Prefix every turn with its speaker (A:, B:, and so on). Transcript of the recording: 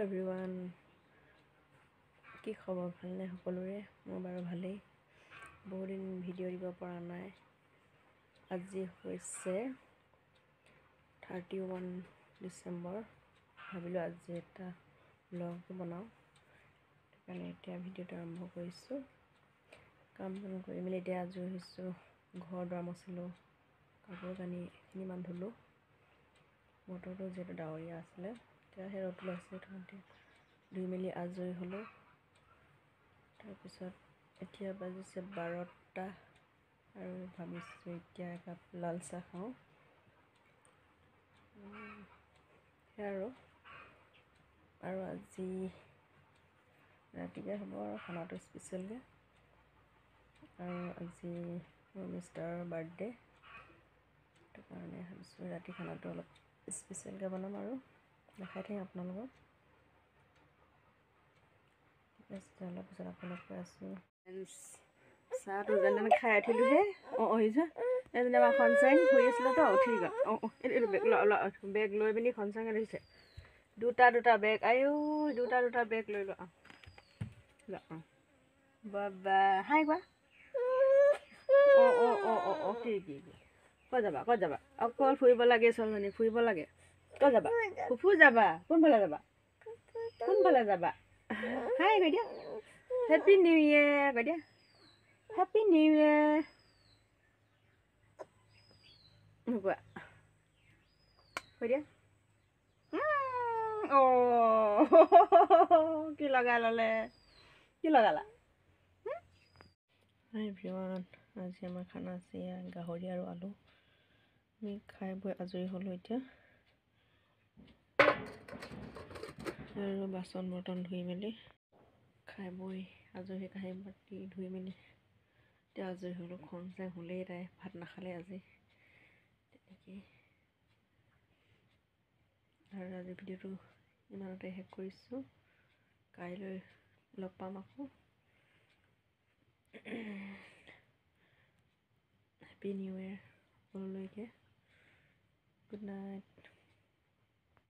A: Everyone কি খবৰ? ভালনে সকলোৰে? মোৰ বাৰু ভালেই। বহুদিন ভিডিঅ' দিব পৰা নাই। আজি হৈছে থাৰ্টি ওৱান ডিচেম্বৰ। ভাবিলোঁ আজি এটা ব্লগ বনাওঁ। সেইকাৰণে এতিয়া ভিডিঅ'টো আৰম্ভ কৰিছোঁ। কাম বন কৰি মেলি এতিয়া আজৰি হৈছোঁ। ঘৰ দুৱাৰ মচিলোঁ। কাপোৰ কানি এইখিনিমান ধুলোঁ বতৰটো যিহেতু ডাৱৰীয়া আছিলে। এতিয়া সেই ৰ'দ ওলাইছে তহঁতে ধুই মেলি আজৰি হ'লোঁ। তাৰপিছত এতিয়া বাজিছে বাৰটা আৰু ভাবিছোঁ এতিয়া একাপ লাল চাহ খাওঁ। সেয়া আৰু। আৰু আজি ৰাতিকৈ হ'ব আৰু খানাটো স্পেচিয়েলকৈ। আৰু আজি মোৰ মিষ্টাৰৰ বাৰ্থডে। সেইটো কাৰণে ভাবিছোঁ ৰাতি খানাটো অলপ স্পেচিয়েলকৈ বনাম আৰু। দেখাই থাকিম আপোনালোকক ঠিক আছে অলপ পিছত আপোনালোক আছোঁ চাহটো যেনে খাই উঠিলোঁহে অঁ আহিছে এজনী আমাৰ খনচাং শুই আছিলেতো উঠি গ'ল অঁ বেগ লৈ পিনি খনচাঙে ধৰিছে দুটা দুটা বেগ আইও দুটা দুটা বেগ লৈ লোৱা অঁ বাবা হাই কোৱা অঁ অঁ অঁ অঁ অঁ কি কি ক'ত যাবা ক'ত যাবা অকল ফুৰিব লাগে ছোৱালীজনী ফুৰিব লাগে ক'ত যাবা? ফুফু যাবা? কোনফালে যাবা? কোনফালে যাবা? হাই কৈ দিয়া হেপী নিউ ইয়েৰ কৈ দিয়া হেপী নিউ ইয়েৰ কোৱা? কৈ দিয়া অঁ কি লগাই ল'লে? কি লগালা? হাই ভিৱান আজি আমাৰ খানা আছে ইয়াত গাহৰি আৰু আলু। আমি খাই বৈ আজৰি হ'লোঁ এতিয়া। আৰু বাচন বৰ্তন ধুই মেলি খাই বৈ আজৰি কাঁহী বাতি ধুই মেলি এতিয়া আজৰি হ'লোঁ খন চাই হ'লেই তাই ভাত নাখালে আজি। তেনেকেই। আৰু আজি ভিডিঅ'টো ইমানতে শেষ কৰিছোঁ। কাইলৈ লগ পাম আকৌ। হেপী নিউ ইয়েৰ সকলোলৈকে। Good night